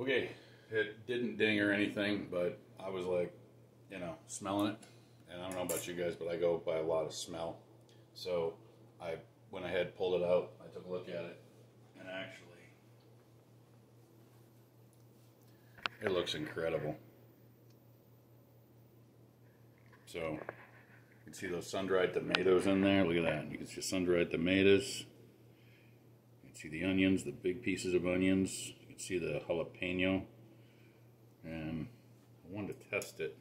Okay, it didn't ding or anything, but I was like, you know, smelling it. And I don't know about you guys, but I go by a lot of smell. So I went ahead, pulled it out, I took a look at it, and actually, it looks incredible. So you can see those sun-dried tomatoes in there. Look at that. You can see sun-dried tomatoes. You can see the onions, the big pieces of onions. Can see the jalapeno. And I wanted to test it.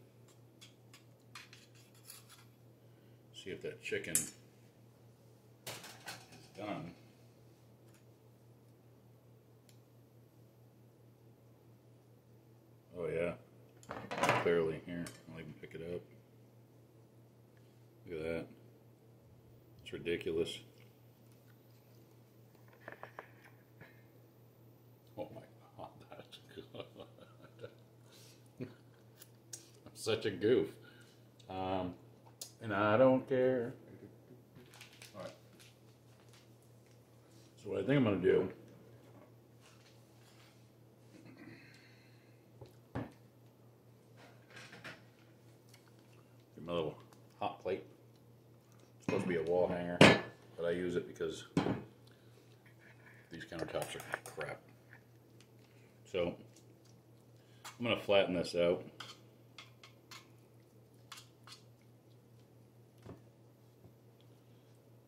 See if that chicken is done. Oh yeah, barely. Here, I'll even pick it up. Look at that. It's ridiculous. Oh my god, that's good. I'm such a goof. Um, and I don't care. Alright. So what I think I'm gonna do get my little hot plate. It's supposed to be a wall hanger, but I use it because these countertops are crap. So I'm gonna flatten this out.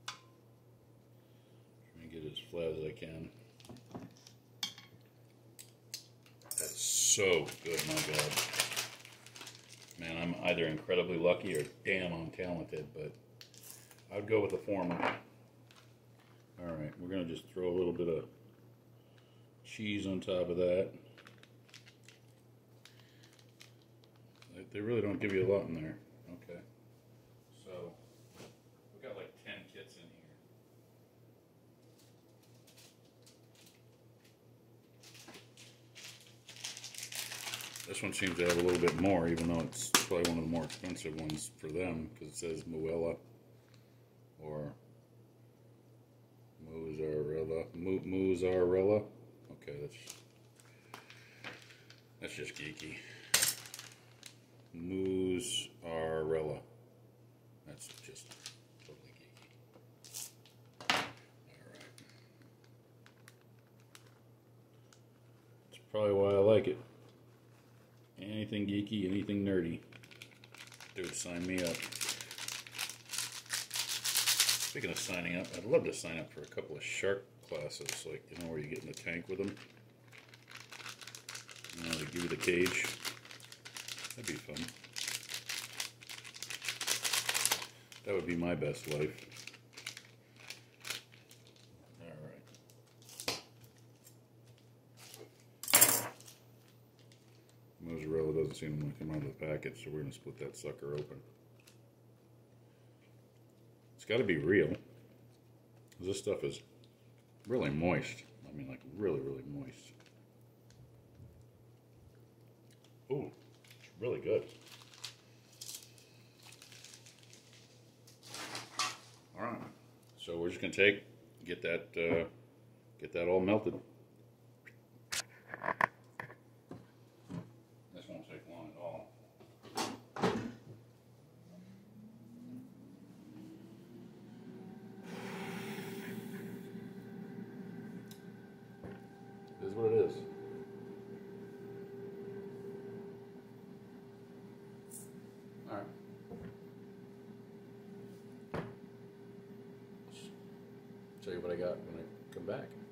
Try and get it as flat as I can. That's so good, my God. Man, I'm either incredibly lucky or damn untalented, but I'd go with the former. All right, we're gonna just throw a little bit of cheese on top of that. They really don't give you a lot in there. Okay. So, we got like 10 kits in here. This one seems to have a little bit more, even though it's probably one of the more expensive ones for them, because it says Moella or Mozzarella. Mo- Mozzarella. Okay, that's that's just geeky. Mozzarella. That's just totally geeky. All right. That's probably why I like it. Anything geeky, anything nerdy. Dude, sign me up. Speaking of signing up, I'd love to sign up for a couple of shark classes, like, you know, where you get in the tank with them. You know, they give you the cage. That'd be fun. That would be my best life. Doesn't seem to want to come out of the package, so we're going to split that sucker open. It's got to be real. This stuff is really moist. I mean, like really, really moist. Ooh, it's really good. All right, so we're just gonna take, get that, uh, get that all melted. This won't take long at all. It is what it is. All right. Show you what I got when I come back.